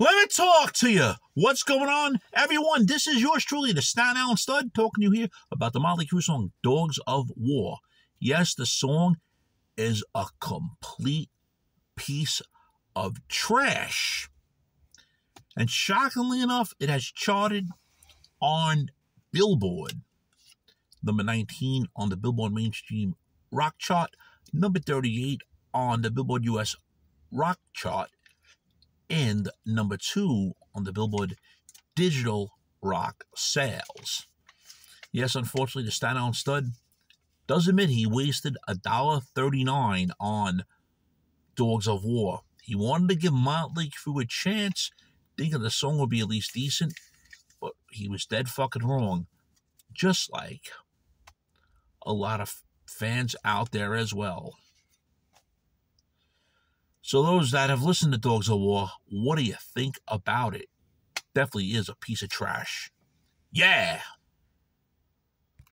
Let me talk to you. What's going on, everyone? This is yours truly, the Staten Island Stud, talking to you here about the Motley Crue song "Dogs of War." Yes, the song is a complete piece of trash, and shockingly enough, it has charted on Billboard, number 19 on the Billboard Mainstream Rock Chart, number 38 on the Billboard US Rock Chart and number two on the Billboard Digital Rock Sales. Yes, unfortunately, the Staten Island Stud does admit he wasted $1.39 on Dogs of War. He wanted to give Motley Crue a chance, thinking the song would be at least decent, but he was dead fucking wrong. Just like a lot of fans out there as well. So, those that have listened to Dogs of War, what do you think about it? Definitely is a piece of trash. Yeah!